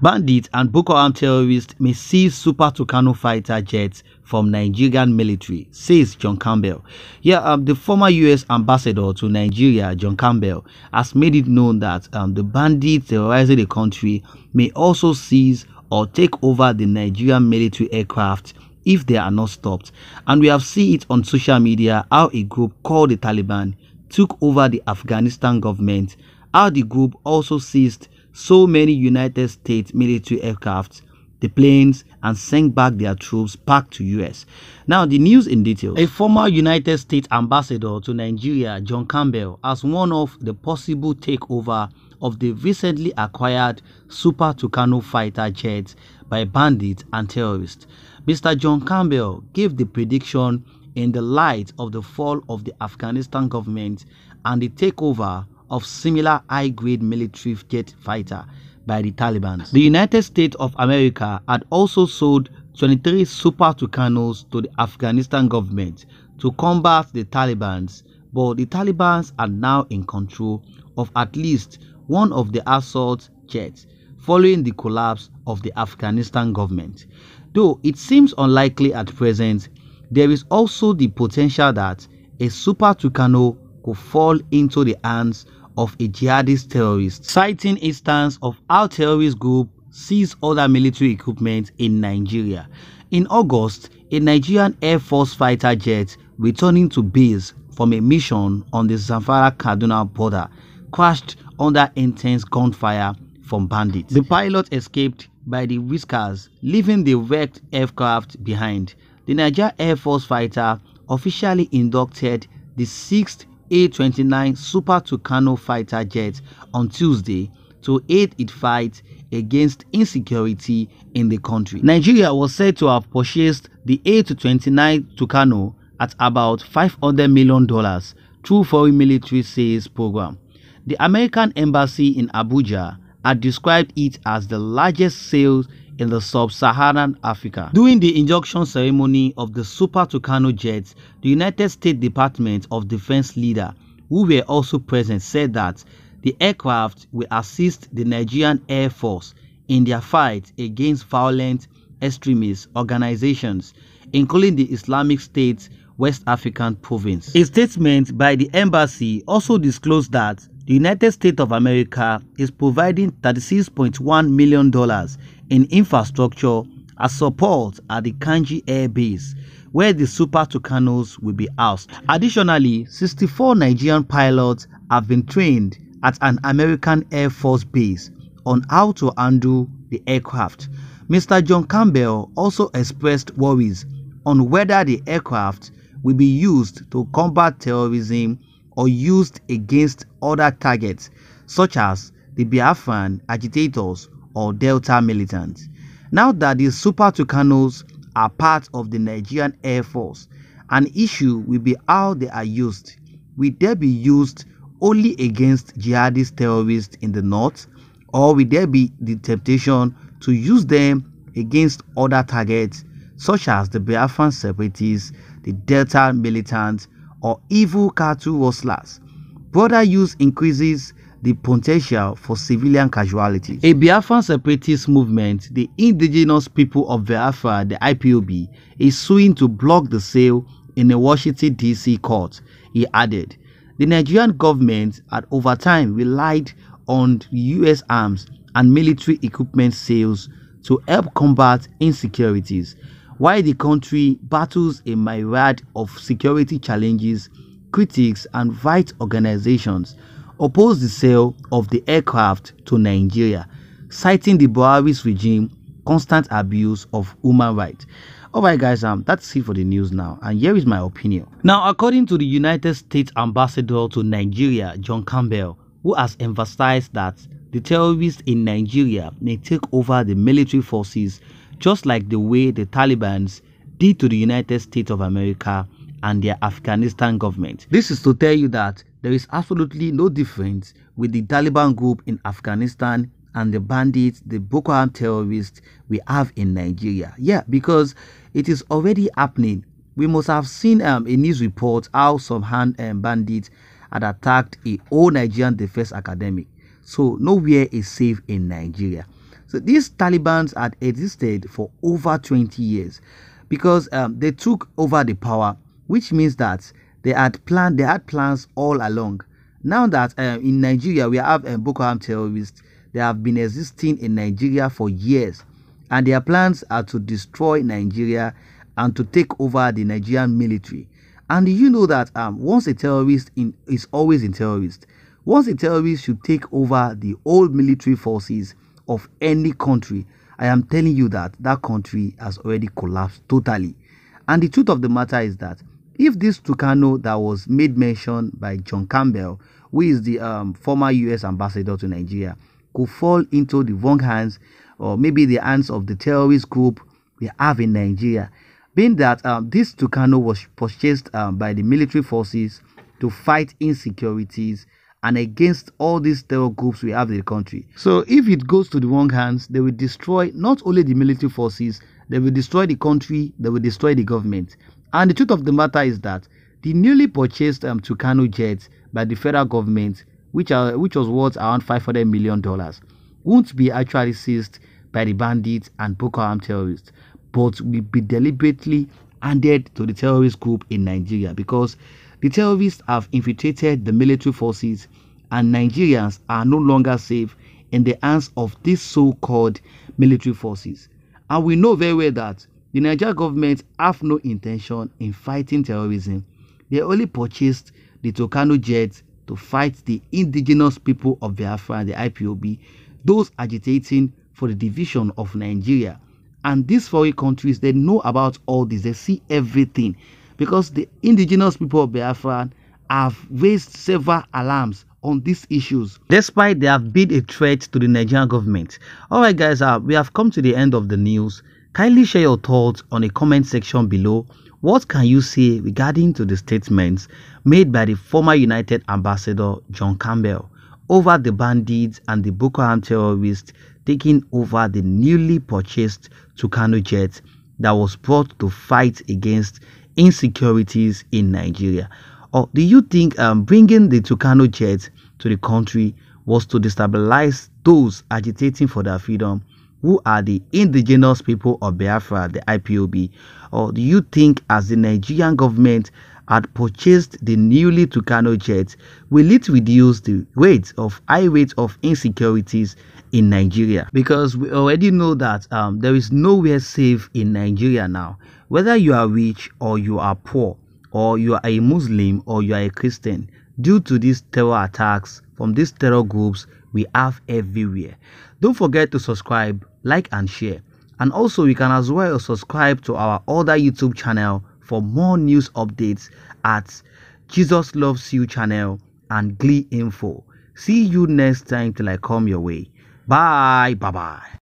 Bandits and Boko Haram terrorists may seize Super Tucano fighter jets from Nigerian military, says John Campbell. Yeah, um, the former U.S. ambassador to Nigeria, John Campbell, has made it known that um, the bandits terrorizing the country may also seize or take over the Nigerian military aircraft if they are not stopped. And we have seen it on social media how a group called the Taliban took over the Afghanistan government, how the group also seized so many United States military aircraft, the planes, and sent back their troops back to US. Now, the news in detail. A former United States ambassador to Nigeria, John Campbell, has warned of the possible takeover of the recently acquired Super Tucano fighter jets by bandits and terrorists. Mr. John Campbell gave the prediction in the light of the fall of the Afghanistan government and the takeover of similar high-grade military jet fighter by the Taliban. The United States of America had also sold 23 Super Tucanos to the Afghanistan government to combat the Taliban, but the Taliban are now in control of at least one of the assault jets following the collapse of the Afghanistan government. Though it seems unlikely at present, there is also the potential that a Super Tucano could fall into the hands of a jihadist terrorist, citing instance of how terrorist group seized other military equipment in Nigeria. In August, a Nigerian Air Force fighter jet returning to base from a mission on the Zamfara-Kaduna border crashed under intense gunfire from bandits. The pilot escaped by the whiskers, leaving the wrecked aircraft behind. The Niger Air Force fighter officially inducted the 6th a-29 Super Tucano fighter jet on Tuesday to aid its fight against insecurity in the country. Nigeria was said to have purchased the A-29 Tucano at about $500 million through foreign military sales program. The American embassy in Abuja had described it as the largest sales in the sub-Saharan Africa. During the induction ceremony of the Super Tucano jets, the United States Department of Defense leader, who were also present, said that the aircraft will assist the Nigerian Air Force in their fight against violent extremist organizations, including the Islamic State West African province. A statement by the embassy also disclosed that the United States of America is providing $36.1 million in infrastructure as support at the Kanji Air Base, where the Super Tucanos will be housed. Additionally, 64 Nigerian pilots have been trained at an American Air Force base on how to handle the aircraft. Mr. John Campbell also expressed worries on whether the aircraft will be used to combat terrorism or used against other targets such as the Biafran agitators or Delta militants. Now that the Super Tucanos are part of the Nigerian Air Force, an issue will be how they are used. Will they be used only against jihadist terrorists in the north, or will there be the temptation to use them against other targets such as the Biafran separatists, the Delta militants, or evil cattle rustlers? Broader use increases the potential for civilian casualties. A Biafran separatist movement, the Indigenous People of Biafra, the IPOB, is suing to block the sale in a Washington, D.C. court. He added, the Nigerian government had over time relied on U.S. arms and military equipment sales to help combat insecurities, while the country battles a myriad of security challenges, critics and right organizations oppose the sale of the aircraft to Nigeria, citing the Buhari's regime constant abuse of human rights. Alright guys, um, that's it for the news now and here is my opinion. Now according to the United States Ambassador to Nigeria, John Campbell, who has emphasized that the terrorists in Nigeria may take over the military forces just like the way the Taliban's did to the United States of America and their Afghanistan government. This is to tell you that there is absolutely no difference with the Taliban group in Afghanistan and the bandits, the Boko Haram terrorists we have in Nigeria. Yeah, because it is already happening. We must have seen um, a news report how some hand um, bandits had attacked a old Nigerian defense academy. So nowhere is safe in Nigeria. So these Taliban had existed for over 20 years because um, they took over the power, which means that they had planned, they had plans all along. Now that uh, in Nigeria we have uh, Boko Haram terrorists, they have been existing in Nigeria for years, and their plans are to destroy Nigeria and to take over the Nigerian military. And you know that um, once a terrorist in, is always a terrorist, once a terrorist should take over the old military forces of any country, I am telling you that that country has already collapsed totally. And the truth of the matter is that if this Tucano that was made mention by John Campbell, who is the um, former US ambassador to Nigeria, could fall into the wrong hands or maybe the hands of the terrorist group we have in Nigeria, being that um, this Tucano was purchased um, by the military forces to fight insecurities and against all these terror groups we have in the country. So if it goes to the wrong hands, they will destroy not only the military forces, they will destroy the country, they will destroy the government. And the truth of the matter is that the newly purchased um, Tucano jets by the federal government, which are which was worth around 500 million dollars, won't be actually seized by the bandits and Boko Haram terrorists, but will be deliberately handed to the terrorist group in Nigeria because the terrorists have infiltrated the military forces and Nigerians are no longer safe in the hands of these so-called military forces. And we know very well that the Nigerian government have no intention in fighting terrorism. They only purchased the Tucano jets to fight the indigenous people of Biafra and the IPOB, those agitating for the division of Nigeria. And these foreign countries, they know about all this. They see everything because the indigenous people of Biafra have raised several alarms on these issues despite they have been a threat to the Nigerian government. Alright guys, uh, we have come to the end of the news. Kindly share your thoughts on the comment section below. What can you say regarding to the statements made by the former United Ambassador John Campbell over the bandits and the Boko Haram terrorists taking over the newly purchased Tucano jet that was brought to fight against insecurities in Nigeria? Or do you think um, bringing the Tucano jet to the country was to destabilize those agitating for their freedom, who are the indigenous people of Biafra, the IPOB? Or do you think, as the Nigerian government had purchased the newly Tucano jet, will it reduce the rate of high rate of insecurities in Nigeria? Because we already know that um, there is nowhere safe in Nigeria now. Whether you are rich or you are poor, or you are a Muslim or you are a Christian, due to these terror attacks from these terror groups we have everywhere. Don't forget to subscribe, like and share. And also you can as well subscribe to our other YouTube channel for more news updates at Jesus Loves You channel and Glee Info. See you next time till I come your way. Bye. Bye bye.